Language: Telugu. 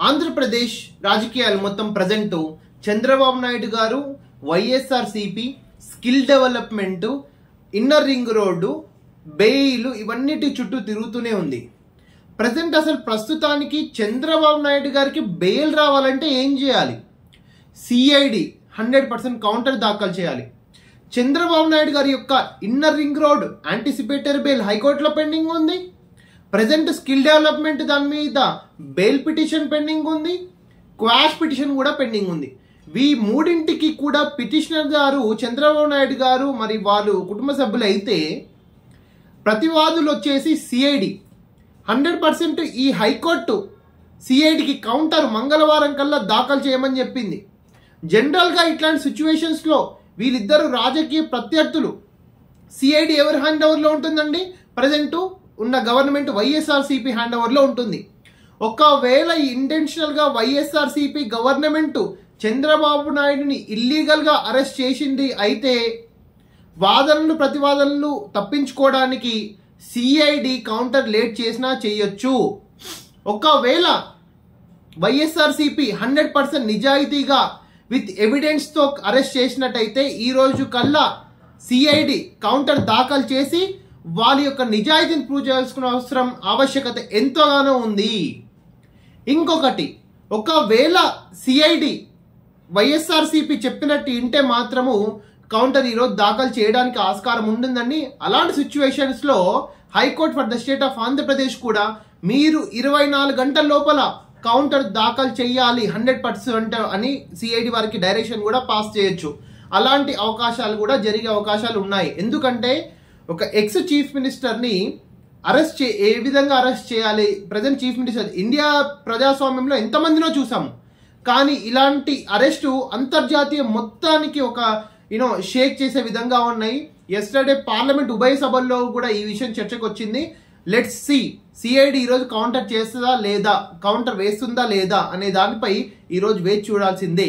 ఆంధ్రప్రదేశ్ రాజకీయాలు మొత్తం present Chandrababu Naidu garu YSRCP skill development inner ring road bail ఇవన్నిటి చుట్టూ తిరుగుతూనే ఉంది. ప్రజెంట్ అసలు ప్రస్తుతానికి చంద్రబాబు నాయుడు గారికి బెయిల్ రావాలంటే ఏం చేయాలి? సిఐడి హండ్రెడ్ పర్సెంట్ కౌంటర్ దాఖలు చేయాలి. చంద్రబాబు నాయుడు గారి యొక్క inner ring road anticipatory bail హైకోర్టులో పెండింగ్ ఉంది. ప్రజెంట్ స్కిల్ డెవలప్మెంట్ దాని మీద బెయిల్ పిటిషన్ పెండింగ్ ఉంది క్వాష్ పిటిషన్ కూడా పెండింగ్ ఉంది. ఈ మూడింటికి కూడా పిటిషనర్ గారు చంద్రబాబు నాయుడు గారు మరి వాళ్ళు కుటుంబ సభ్యులు అయితే ప్రతివాదులు వచ్చేసి సిఐడి హండ్రెడ్ పర్సెంట్ ఈ హైకోర్టు సిఐడికి కౌంటర్ మంగళవారం కల్లా దాఖలు చేయమని చెప్పింది. జనరల్గా ఇట్లాంటి సిచ్యువేషన్స్లో వీళ్ళిద్దరు రాజకీయ ప్రత్యర్థులు. సిఐడి ఎవరి హ్యాండ్ ఓవర్లో ఉంటుందండి? ప్రజెంటు ఉన్న గవర్నమెంట్ వైఎస్ఆర్సీపీ హ్యాండ్ ఓవర్లో ఉంటుంది. ఒకవేళ ఇంటెన్షనల్గా వైఎస్ఆర్సీపీ గవర్నమెంట్ చంద్రబాబు నాయుడుని ఇల్లీగల్గా అరెస్ట్ చేసింది అయితే వాదనలు ప్రతివాదనలు తప్పించుకోవడానికి సిఐడి కౌంటర్ లేట్ చేసినా చేయొచ్చు. ఒకవేళ వైఎస్ఆర్సీపీ హండ్రెడ్ పర్సెంట్ నిజాయితీగా విత్ ఎవిడెన్స్తో అరెస్ట్ చేసినట్టయితే ఈ రోజు కల్లా సిఐడి కౌంటర్ దాఖలు చేసి వాళ్ళ యొక్క నిజాయితీని ప్రూవ్ చేయాల్సిన అవసరం ఆవశ్యకత ఎంతగానో ఉంది. ఇంకొకటి ఒకవేళ సిఐడి వైఎస్ఆర్సీపీ చెప్పినట్టు ఇంటే మాత్రము కౌంటర్ ఈరోజు దాఖలు చేయడానికి ఆస్కారం ఉంటుందండి. అలాంటి సిచ్యువేషన్స్లో high court for the state of Andhra Pradesh కూడా మీరు ఇరవై నాలుగు గంటల లోపల కౌంటర్ దాఖలు చేయాలి హండ్రెడ్ పర్సెంట్ అని సిఐడి వారికి డైరెక్షన్ కూడా పాస్ చేయొచ్చు. అలాంటి అవకాశాలు కూడా జరిగే అవకాశాలు ఉన్నాయి. ఎందుకంటే ఒక ఎక్స్ చీఫ్ మినిస్టర్ని అరెస్ట్ చే ఏ విధంగా అరెస్ట్ చేయాలి? ప్రజెంట్ చీఫ్ మినిస్టర్ ఇండియా ప్రజాస్వామ్యంలో ఎంతమందినో చూసాము కానీ ఇలాంటి అరెస్టు అంతర్జాతీయ మొత్తానికి ఒక యూనో షేక్ చేసే విధంగా ఉన్నాయి. ఎస్టర్డే పార్లమెంట్ ఉభయ సభల్లో కూడా ఈ విషయం చర్చకు వచ్చింది లెట్స్ సి సిఐడి ఈరోజు కౌంటర్ చేస్తుందా లేదా? కౌంటర్ వేస్తుందా లేదా? అనే దానిపై ఈరోజు వేచి చూడాల్సిందే.